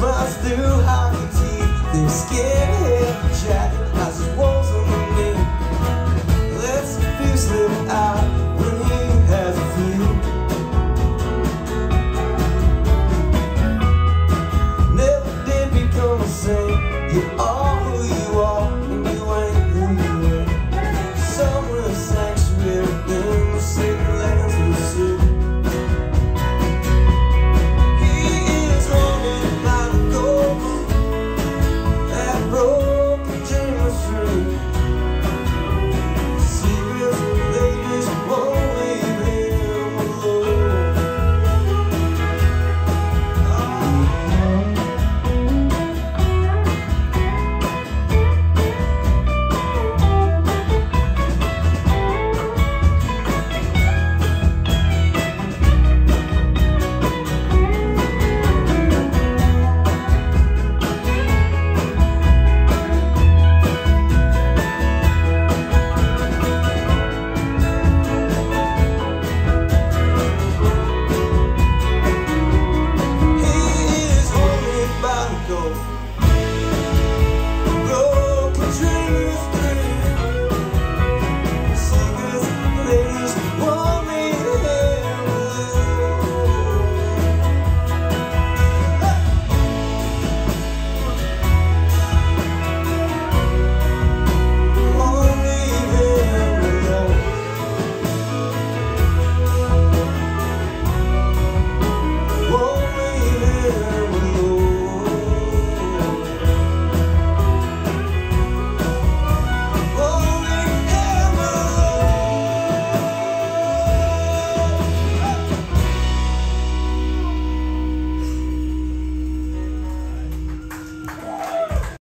smiles through hockey teeth. Their skinhead jacket has walls on the knee. Let's fuse them out when he has a flu. Never did become the same. You